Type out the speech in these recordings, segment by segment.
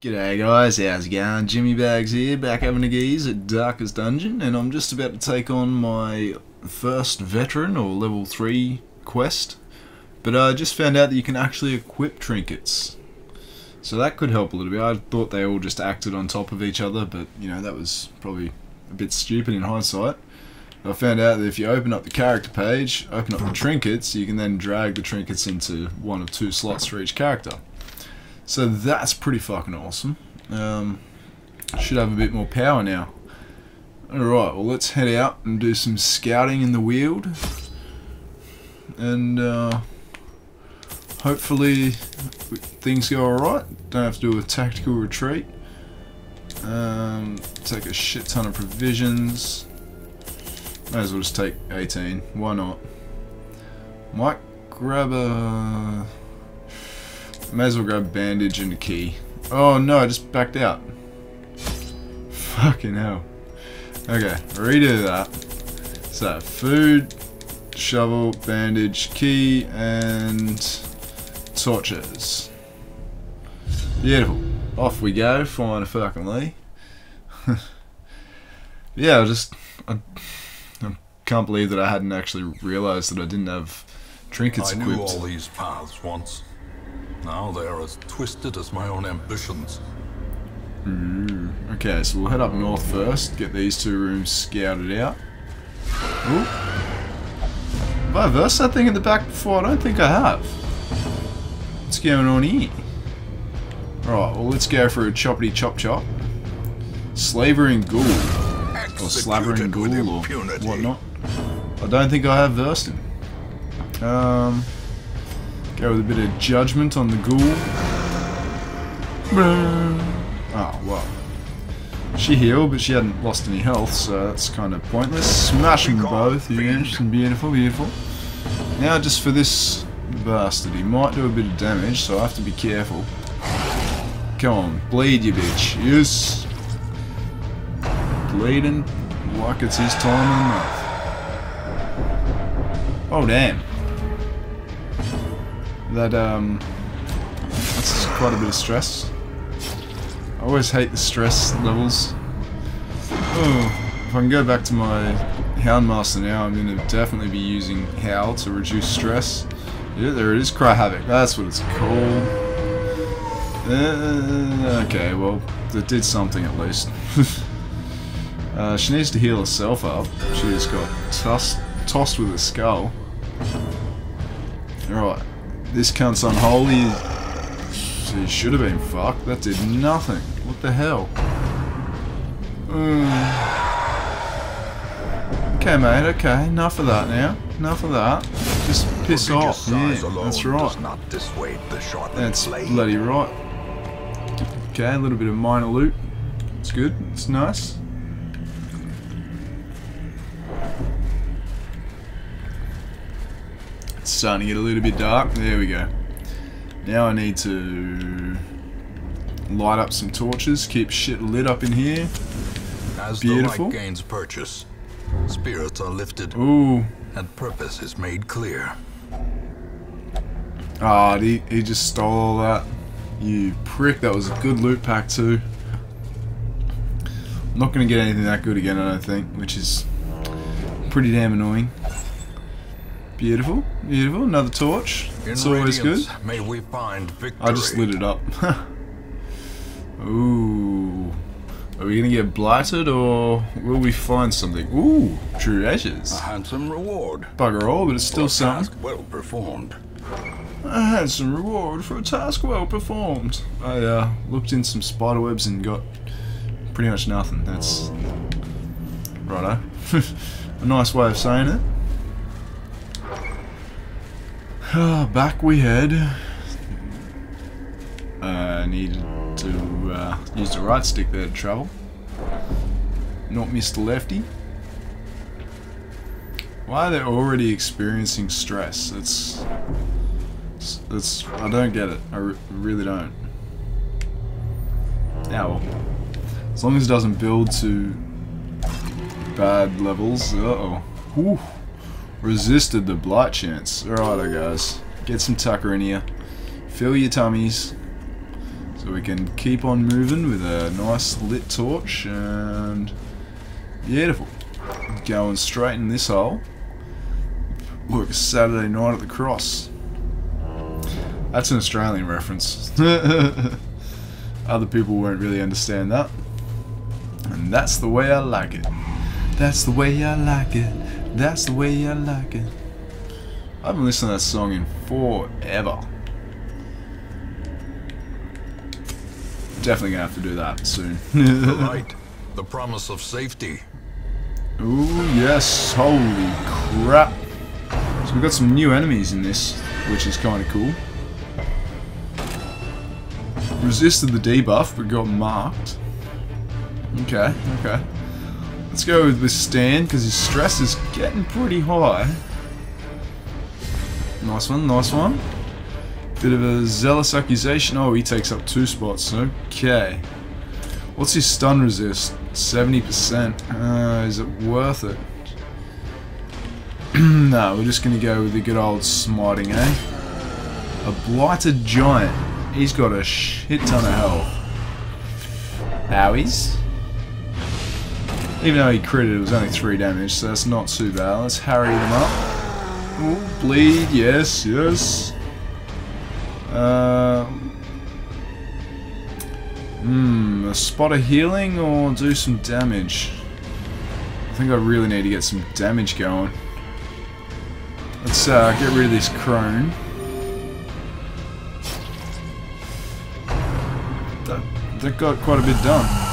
G'day guys, how's it going? Jimmy Bagz here, back having a geese at Darkest Dungeon, and I'm just about to take on my first veteran or level 3 quest. But I just found out that you can actually equip trinkets. So that could help a little bit. I thought they all just acted on top of each other, but you know, that was probably a bit stupid in hindsight. I found out that if you open up the character page, open up the trinkets, you can then drag the trinkets into one of two slots for each character. So that's pretty fucking awesome. Um, should have a bit more power now. Alright, well let's head out and do some scouting in the Weald. And uh, hopefully things go alright. Don't have to do a tactical retreat. Um, take a shit ton of provisions. Might as well just take 18. Why not? Might grab a... May as well grab bandage and a key. Oh no, I just backed out. Fucking hell. Okay, redo that. So, food, shovel, bandage, key, and torches. Beautiful. Off we go, find a fucking Lee. yeah, I just... I, I can't believe that I hadn't actually realised that I didn't have trinkets I equipped. knew all these paths once. Now they are as twisted as my own ambitions. Okay, so we'll head up north first, get these two rooms scouted out. Ooh. Have I versed that thing in the back before? I don't think I have. What's going on here? Right, well let's go for a choppity chop chop. Slavering ghoul. Or slavering with ghoul or whatnot. I don't think I have versed him. Um, go with a bit of judgment on the ghoul. Oh, well. She healed, but she hadn't lost any health, so that's kind of pointless. Smash them both, fiend. yes, beautiful, beautiful. Now just for this bastard, he might do a bit of damage, so I have to be careful. Come on, bleed you bitch. Yes. Bleeding like it's his time month. Oh damn. That um that's quite a bit of stress. I always hate the stress levels. Oh, if I can go back to my Houndmaster now, I'm going to definitely be using Howl to reduce stress. Yeah, there it is, Cry Havoc. That's what it's called. Uh, okay, well, that did something at least. uh, she needs to heal herself up. She just got tossed, tossed with a skull. Alright, this cunt's unholy. She should have been fucked. That did nothing. What the hell? Mm. Okay, mate. Okay, enough of that now. Enough of that. Just piss off. Yeah, that's right. Not dissuade the That's bloody right. Okay, a little bit of minor loot. It's good. It's nice. Starting to get a little bit dark. There we go. Now I need to light up some torches, keep shit lit up in here. As Beautiful. the light gains purchase, spirits are lifted Ooh. and purpose is made clear. Ah, he, he just stole all that. You prick, that was a good loot pack too. I'm not going to get anything that good again, I don't think, which is pretty damn annoying. Beautiful, beautiful, another torch. In It's always good. May we find victory. I just lit it up. Ooh. Are we going to get blighted or will we find something? Ooh, treasures. A handsome reward. Bugger all, but it's still something. well performed. A handsome reward for a task well performed. I uh, looked in some spiderwebs and got pretty much nothing. That's righto. a nice way of saying it. Ah, Back we head. I needed to uh, use the right stick there to travel. Not miss the lefty. Why are they already experiencing stress? It's it's, I don't get it. I re really don't. Yeah, well, as long as it doesn't build to bad levels. Uh oh. Whew. Resisted the blight chance. Alrighto, guys. Get some tucker in here. Fill your tummies. So we can keep on moving with a nice lit torch and beautiful. Going straight in this hole. Look, Saturday night at the cross. That's an Australian reference. Other people won't really understand that. And that's the way I like it. That's the way I like it. That's the way I like it. I haven't listened to that song in forever. Definitely gonna have to do that soon. The light, the promise of safety. Ooh, yes. Holy crap. So we've got some new enemies in this, which is kind of cool. Resisted the debuff, but got marked. Okay, okay. Let's go with withstand, because his stress is getting pretty high. Nice one, nice one. Bit of a zealous accusation. Oh, he takes up two spots. Okay. What's his stun resist? 70%. Uh, is it worth it? no, we're just going to go with the good old smiting, eh? A blighted giant. He's got a shit ton of health. Owies. Even though he critted, it was only 3 damage, so that's not too bad. Let's harry them up. Ooh, bleed, yes, yes. Um, hmm, a spot of healing or do some damage? I think I really need to get some damage going. Let's uh, get rid of this crone. That, that got quite a bit done.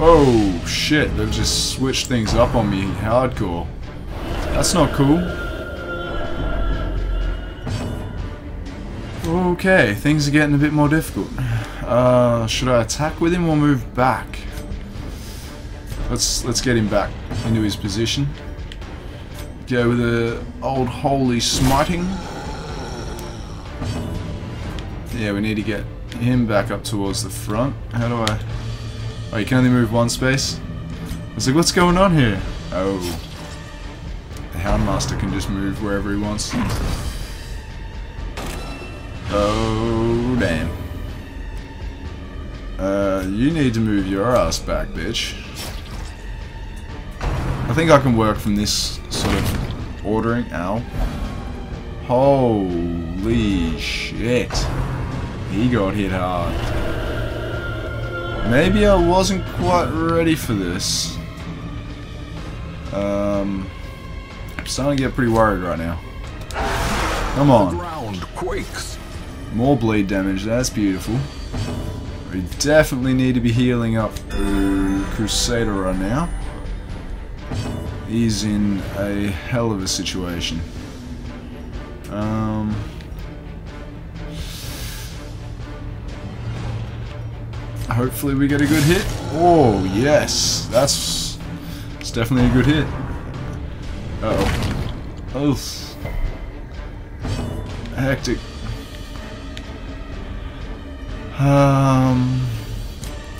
Oh shit, they've just switched things up on me hardcore. That's not cool. Okay, things are getting a bit more difficult. Uh, should I attack with him or move back? Let's let's get him back into his position. Go with the old holy smiting. Yeah, we need to get him back up towards the front. How do I... Oh, you can only move one space? I was like, what's going on here? Oh. The Houndmaster can just move wherever he wants. Oh, damn. Uh, you need to move your ass back, bitch. I think I can work from this sort of ordering. Ow. Holy shit. He got hit hard. Maybe I wasn't quite ready for this. Um, I'm starting to get pretty worried right now. Come on. ground quakes. More bleed damage, that's beautiful. We definitely need to be healing up Crusader right now. He's in a hell of a situation. Um, hopefully we get a good hit. Oh, yes. That's, that's definitely a good hit. Uh oh Oof. Hectic. Um,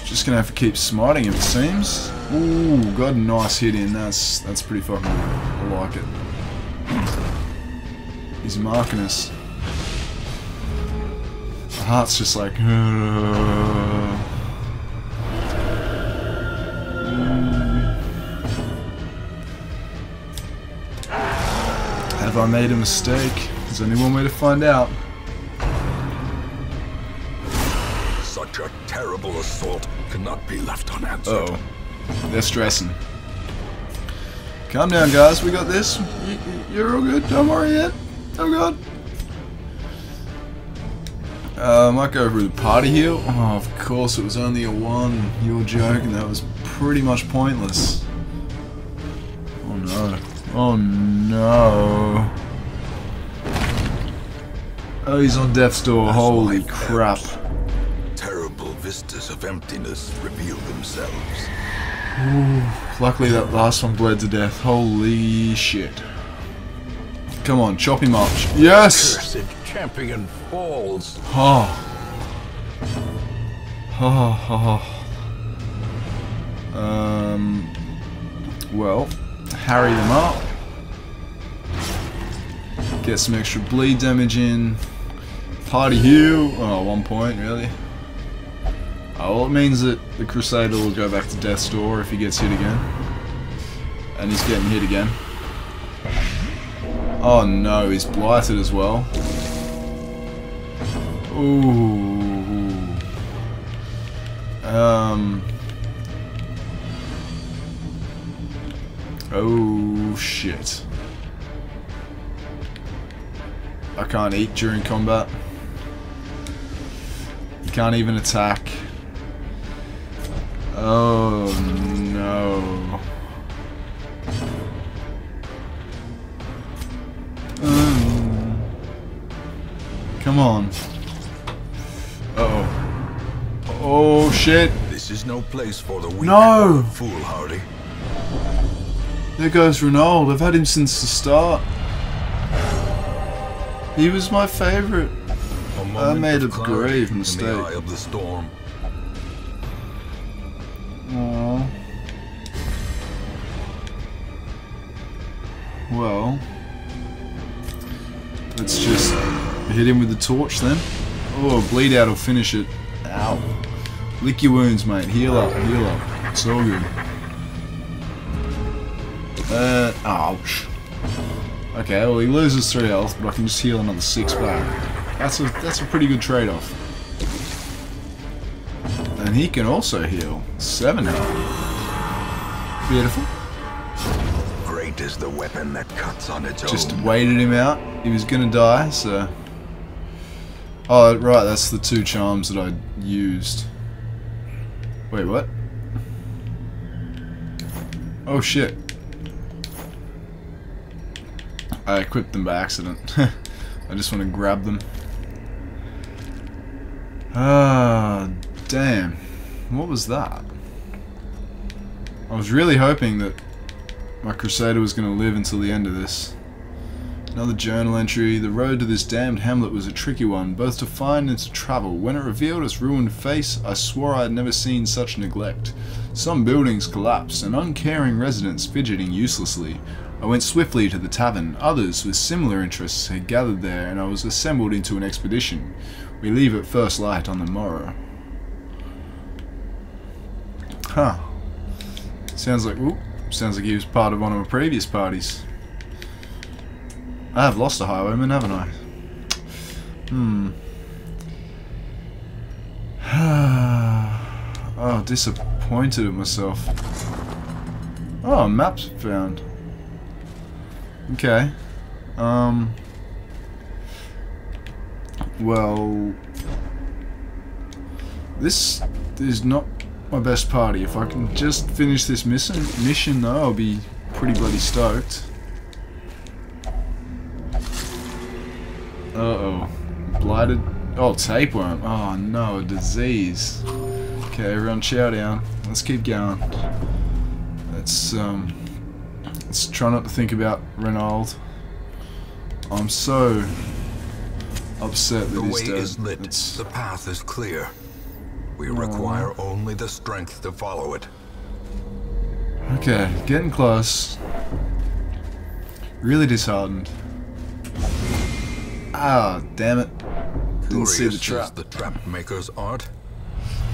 just gonna have to keep smiting him, it seems. Ooh, got a nice hit in. That's that's pretty fucking good. I like it. He's marking us. The heart's just like. "Uh." I made a mistake? There's only one way to find out. Such a terrible assault cannot be left unanswered. Uh oh. They're stressing. Calm down, guys. We got this. You're all good. Don't worry yet. Oh, God. Uh, I might go for the party heal. Oh, of course, it was only a one. You were joking. That was pretty much pointless. Oh, no. Oh. He's on death's door. As Holy crap. Terrible vistas of emptiness reveal themselves. Ooh, Luckily that last one bled to death. Holy shit. Come on, chop him up. Yes! Cursed champion falls. Oh. Oh, oh. Um. Well, harry them up. Get some extra bleed damage in. Party heal. Oh, one point, really? Oh, well, it means that the Crusader will go back to Death's Door if he gets hit again. And he's getting hit again. Oh no, he's blighted as well. Ooh. Um. Oh shit. I can't eat during combat. You can't even attack. Oh no. Um, come on. Uh oh. Oh shit. This is no place for the weak No! foolhardy. There goes Ronald. I've had him since the start. He was my favourite. Moment made a grave in mistake. the eye of the storm. Aww. Well, let's just hit him with the torch then. Oh, bleed out will finish it. Ow. Lick your wounds, mate. Heal up, heal up. It's all good. Uh, ouch. Okay, well he loses 3 health, but I can just heal another 6 back. That's a, that's a pretty good trade-off. And he can also heal 7 health. Beautiful. Great is the weapon that cuts on its Just own. waited him out. He was gonna die, so... Oh, right, that's the two charms that I used. Wait, what? Oh, shit. I equipped them by accident. I just want to grab them. Ah, damn. What was that? I was really hoping that my Crusader was going to live until the end of this. Another journal entry. The road to this damned hamlet was a tricky one, both to find and to travel. When it revealed its ruined face, I swore I had never seen such neglect. Some buildings collapsed, and uncaring residents fidgeting uselessly. I went swiftly to the tavern. Others with similar interests had gathered there, and I was assembled into an expedition. We leave at first light on the morrow. Huh. Sounds like, ooh, sounds like he was part of one of my previous parties. I have lost a highwayman, haven't I? Hmm. oh, disappointed at myself. Oh, maps found. Okay. Um. Well. This is not my best party. If I can just finish this mission, mission though, I'll be pretty bloody stoked. Uh-oh. Blighted. Oh, tapeworm. Oh, no, a disease. Okay, everyone chow down. Let's keep going. Let's, um... Let's try not to think about Reynauld. I'm so upset that The he's way dead. is lit. It's- The path is clear. We require only the strength to follow it. Okay, getting close. Really disheartened. Ah, damn it. Didn't see the Curious trap. the trap maker's art.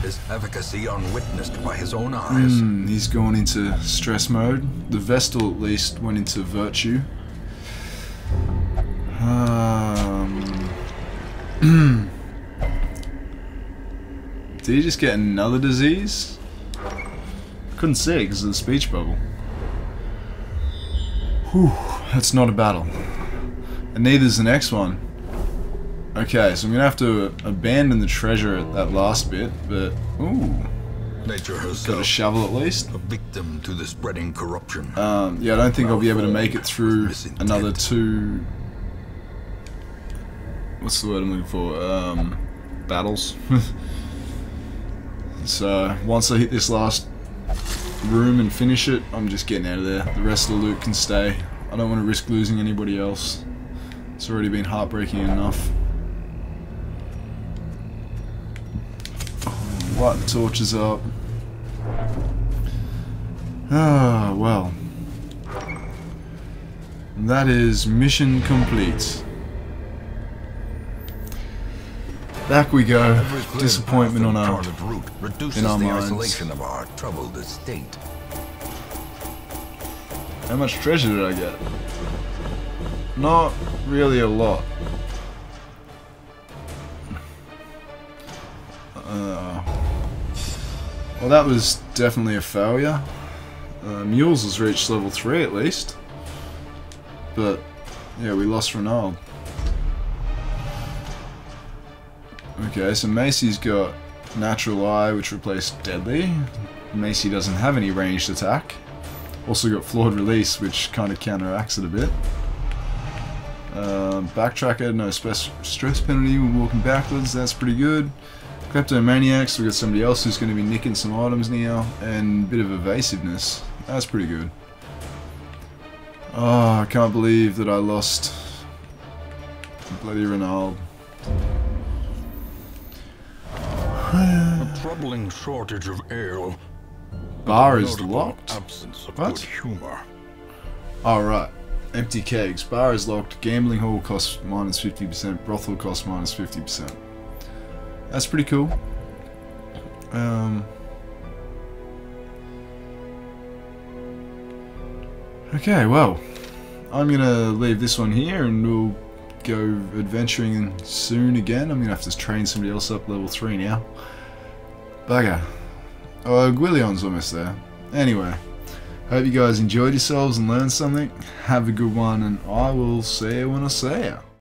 His efficacy unwitnessed by his own eyes. Hmm, he's gone into stress mode. The Vestal at least went into virtue. Um, did he just get another disease? Couldn't see because of the speech bubble. Whew, that's not a battle. And neither's the next one. Okay, so I'm gonna have to abandon the treasure at that last bit, but ooh, Nature got a shovel at least. a victim to the spreading corruption. Um, yeah, I don't think I'll be able to make it through another two. What's the word I'm looking for? Um, battles. so once I hit this last room and finish it, I'm just getting out of there. The rest of the loot can stay. I don't want to risk losing anybody else. It's already been heartbreaking enough. Light the torches up. Ah, well. That is mission complete. Back we go. Disappointment on our. route reduces in our the minds. isolation of our troubled estate. How much treasure did I get? Not really a lot. Well, that was definitely a failure. Uh, Mules has reached level 3 at least. But, yeah, we lost Ronald. Okay, so Macy's got Natural Eye, which replaced Deadly. Macy doesn't have any ranged attack. Also got Flawed Release, which kind of counteracts it a bit. Um, backtracker, no stress, stress penalty when walking backwards, that's pretty good. Kleptomaniacs, we got somebody else who's going to be nicking some items now, and a bit of evasiveness, that's pretty good. Oh, I can't believe that I lost bloody Ronald. A troubling shortage of ale. Bar is locked. Absence of What? good humor. Oh, Alright. Empty kegs. Bar is locked. Gambling hall costs minus 50%. Brothel costs minus 50%. That's pretty cool. Um, okay, well. I'm going to leave this one here and we'll go adventuring soon again. I'm going to have to train somebody else up level 3 now. Bugger. Oh, Gwillion's almost there. Anyway. Hope you guys enjoyed yourselves and learned something. Have a good one, and I will see you when I see you.